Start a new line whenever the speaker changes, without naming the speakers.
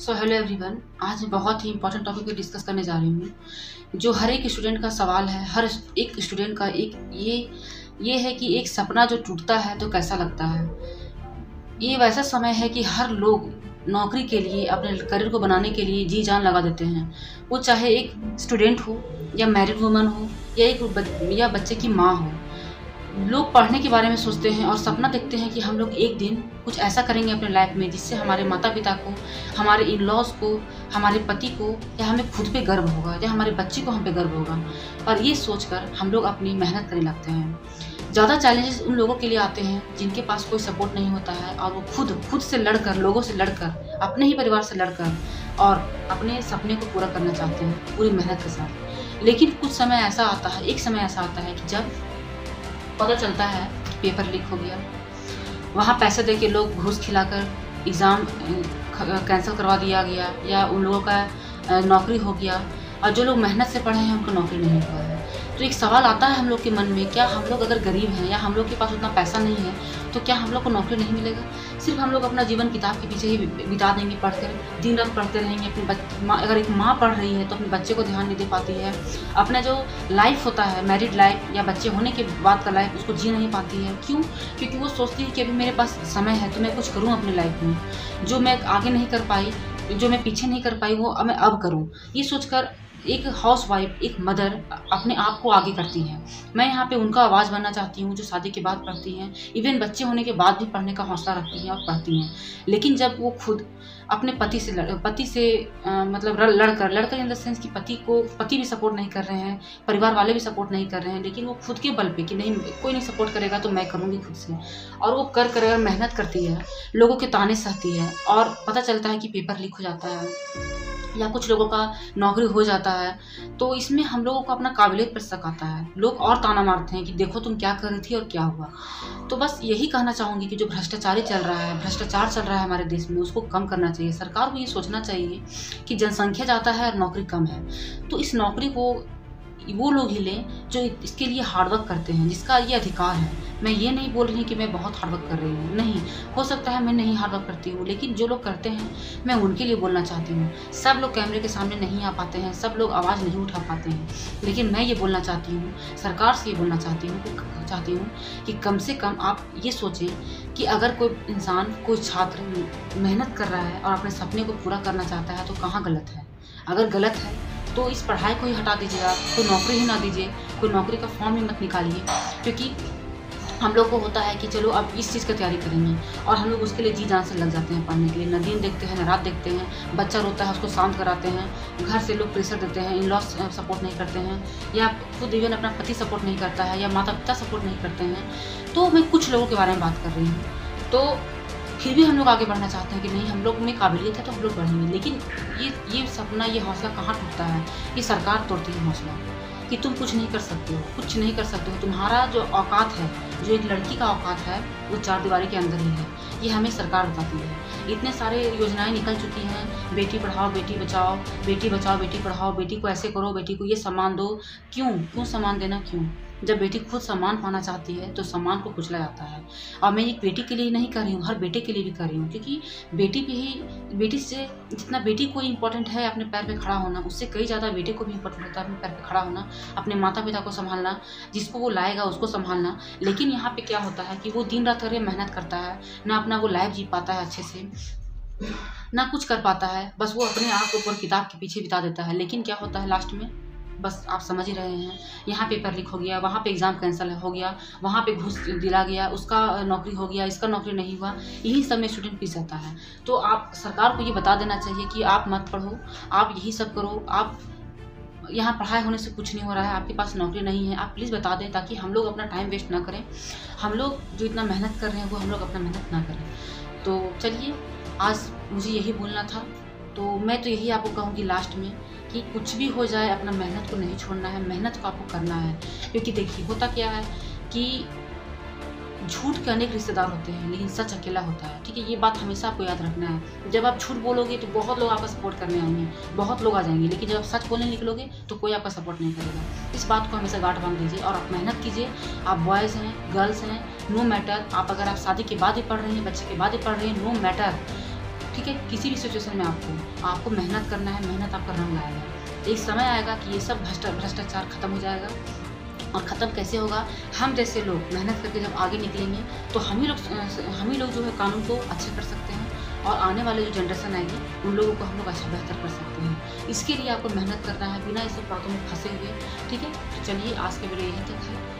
So hello everyone आज मैं बहुत ही इंपॉर्टेंट टॉपिक पे डिस्कस करने जा रही हूँ जो हर एक स्टूडेंट का सवाल है, हर एक स्टूडेंट का एक ये ये है कि एक सपना जो टूटता है तो कैसा लगता है? ये वैसा समय है कि हर लोग नौकरी के लिए, अपने करियर को बनाने के लिए जी जान लगा देते हैं। वो चाहे एक स्टूडेंट हो, या मैरिड वुमन हो, या एक या बच्चे की माँ हो लोग पढ़ने के बारे में सोचते हैं और सपना देखते हैं कि हम लोग एक दिन कुछ ऐसा करेंगे अपने लाइफ में जिससे हमारे माता पिता को, हमारे इन लॉज को, हमारे पति को या हमें खुद पे गर्व होगा, या हमारे बच्चे को हम पे गर्व होगा। पर ये सोचकर हम लोग अपनी मेहनत करने लगते हैं। ज़्यादा चैलेंजेस उन लोगों के लिए आते हैं जिनके पास कोई सपोर्ट नहीं होता है और वो खुद खुद से लड़कर, लोगों से लड़कर, अपने ही परिवार से लड़कर और अपने सपने को पूरा करना चाहते हैं, पूरी मेहनत के साथ। लेकिन कुछ समय ऐसा आता है, एक समय ऐसा आता है कि जब पता चलता है पेपर लीक हो गया। वहाँ पैसे दे के लोग घूस खिलाकर एग्ज़ाम कैंसिल करवा दिया गया, या उन लोगों का नौकरी हो गया। और जो लोग मेहनत से पढ़े हैं, उनको नौकरी नहीं हुआ तो एक सवाल आता है हम लोग के मन में, क्या हम लोग अगर गरीब हैं या हम लोग के पास उतना पैसा नहीं है तो क्या हम लोग को नौकरी नहीं मिलेगा? सिर्फ़ हम लोग अपना जीवन किताब के पीछे ही बिता देंगे पढ़कर दिन रात पढ़ते रहेंगे, अपने अगर एक माँ पढ़ रही है तो अपने बच्चे को ध्यान नहीं दे पाती है। अपना जो लाइफ होता है मैरिड लाइफ या बच्चे होने के बाद का लाइफ उसको जी नहीं पाती है। क्यों? क्योंकि वो सोचती है कि अभी मेरे पास समय है तो मैं कुछ करूँ अपनी लाइफ में। जो मैं आगे नहीं कर पाई, जो मैं पीछे नहीं कर पाई, वो मैं अब करूँ। ये सोचकर एक हाउस वाइफ एक मदर अपने आप को आगे करती है। मैं यहाँ पे उनका आवाज़ बनना चाहती हूँ जो शादी के बाद पढ़ती हैं। इवन बच्चे होने के बाद भी पढ़ने का हौसला रखती हैं और पढ़ती हैं। लेकिन जब वो खुद अपने पति से लड़ पति से आ, मतलब लड़कर लड़कर इन द सेंस कि पति को पति भी सपोर्ट नहीं कर रहे हैं परिवार वाले भी सपोर्ट नहीं कर रहे हैं लेकिन वो खुद के बल पे कि नहीं कोई नहीं सपोर्ट करेगा तो मैं करूँगी खुद से। और वो कर कर मेहनत करती है लोगों के ताने सहती है और पता चलता है कि पेपर लीक हो जाता है। या कुछ लोगों का नौकरी हो जाता है तो इसमें हम लोगों को अपना काबिलियत पर शक आता है। लोग और ताना मारते हैं कि देखो तुम क्या कर रही थी और क्या हुआ। तो बस यही कहना चाहूँगी कि जो भ्रष्टाचारी चल रहा है, भ्रष्टाचार चल रहा है हमारे देश में, उसको कम करना चाहिए। सरकार को ये सोचना चाहिए कि जनसंख्या ज़्यादा है और नौकरी कम है। तो इस नौकरी को वो लोग ही लें जो इसके लिए हार्डवर्क करते हैं, जिसका ये अधिकार है। मैं ये नहीं बोल रही कि मैं बहुत हार्डवर्क कर रही हूँ। नहीं, हो सकता है मैं नहीं हार्डवर्क करती हूँ, लेकिन जो लोग करते हैं, मैं उनके लिए बोलना चाहती हूँ। सब लोग कैमरे के सामने नहीं आ पाते हैं, सब लोग आवाज़ नहीं उठा पाते हैं। लेकिन मैं ये बोलना चाहती हूँ, सरकार से ये बोलना चाहती हूँ चाहती हूँ कि कम से कम आप ये सोचें कि अगर कोई इंसान, कोई छात्र मेहनत कर रहा है और अपने सपने को पूरा करना चाहता है तो कहाँ गलत है? अगर गलत है तो इस पढ़ाई को ही हटा दीजिए आप कोई नौकरी ही ना दीजिए, कोई नौकरी का फॉर्म ही मत निकालिए। क्योंकि हम लोग को होता है कि चलो अब इस चीज़ की तैयारी करेंगे और हम लोग उसके लिए जी जान से लग जाते हैं पढ़ने के लिए। न दिन देखते हैं न रात देखते हैं, बच्चा रोता है, उसको शांत कराते हैं, घर से लोग प्रेशर देते हैं इन लॉस सपोर्ट नहीं करते हैं, या खुद इवन अपना पति सपोर्ट नहीं करता है, या माता पिता सपोर्ट नहीं करते हैं। तो मैं कुछ लोगों के बारे में बात कर रही हूँ। तो फिर भी हम लोग आगे बढ़ना चाहते हैं कि नहीं, हम लोग में काबिलियत है तो हम लोग बढ़ेंगे। लेकिन ये ये सपना, ये हौसला कहाँ टूटता है? ये सरकार तोड़ती है हौसला कि तुम कुछ नहीं कर सकते हो, कुछ नहीं कर सकते हो। तुम्हारा जो औकात है, जो एक लड़की का औकात है, वो चार दीवारी के अंदर ही है। ये हमें सरकार बताती है। इतने सारे योजनाएँ निकल चुकी हैं, बेटी पढ़ाओ, बेटी बचाओ बेटी बचाओ, बेटी पढ़ाओ, बेटी को ऐसे करो, बेटी को ये सम्मान दो। क्यों? क्यों सम्मान देना? क्यों? जब बेटी खुद सम्मान पाना चाहती है तो सम्मान को कुचला जाता है। और मैं एक बेटी के लिए नहीं कर रही हूँ, हर बेटे के लिए भी कर रही हूँ, क्योंकि बेटी भी ही, बेटी से जितना बेटी को इम्पोर्टेंट है अपने पैर पे खड़ा होना, उससे कई ज़्यादा बेटे को भी इम्पोर्टेंट होता है अपने पैर पे खड़ा होना, अपने माता पिता को संभालना, जिसको वो लाएगा उसको संभालना। लेकिन यहाँ पे क्या होता है कि वो दिन रात करके मेहनत करता है, ना अपना वो लाइफ जी पाता है अच्छे से, ना कुछ कर पाता है, बस वो अपने आप ऊपर किताब के पीछे बिता देता है। लेकिन क्या होता है लास्ट में? बस आप समझ ही रहे हैं। यहाँ पेपर लीक हो गया, वहाँ पे एग्ज़ाम कैंसिल हो गया, वहाँ पे घूस दिला गया, उसका नौकरी हो गया, इसका नौकरी नहीं हुआ, यही सब में स्टूडेंट पीस जाता है। तो आप, सरकार को ये बता देना चाहिए कि आप मत पढ़ो, आप यही सब करो, आप यहाँ पढ़ाई होने से कुछ नहीं हो रहा है, आपके पास नौकरी नहीं है, आप प्लीज़ बता दें ताकि हम लोग अपना टाइम वेस्ट ना करें। हम लोग जो इतना मेहनत कर रहे हैं, वो हम लोग अपना मेहनत ना करें। तो चलिए, आज मुझे यही बोलना था। तो मैं तो यही आपको कहूँगी लास्ट में कि कुछ भी हो जाए, अपना मेहनत को नहीं छोड़ना है, मेहनत को आपको करना है। क्योंकि देखिए, होता क्या है कि झूठ के अनेक रिश्तेदार होते हैं, लेकिन सच अकेला होता है। ठीक है, ये बात हमेशा आपको याद रखना है। जब आप झूठ बोलोगे तो बहुत लोग आपका सपोर्ट करने आएँगे, बहुत लोग आ जाएँगे। लेकिन जब आप सच बोलने निकलोगे तो कोई आपका सपोर्ट नहीं करेगा। इस बात को हमेशा गांठ बाँध दीजिए और आप मेहनत कीजिए। आप बॉयज़ हैं गर्ल्स हैं नो मैटर आप अगर आप शादी के बाद ही पढ़ रहे हैं, बच्चे के बाद ही पढ़ रहे हैं नो मैटर ठीक है, किसी भी सिचुएशन में आपको आपको मेहनत करना है, मेहनत आपका रंग लाएगा एक समय आएगा कि ये सब भ्रष्टाचार खत्म हो जाएगा। और ख़त्म कैसे होगा? हम जैसे लोग मेहनत करके जब आगे निकलेंगे तो हम ही लोग, हम ही लोग जो है कानून को अच्छा कर सकते हैं और आने वाले जो जनरेशन आएगी, उन लोगों को हम लोग अच्छा बेहतर कर सकते हैं। इसके लिए आपको मेहनत करना है, बिना इस बातों में फंसे हुए। ठीक है तो चलिए आज के वीडियो यहीं तक है।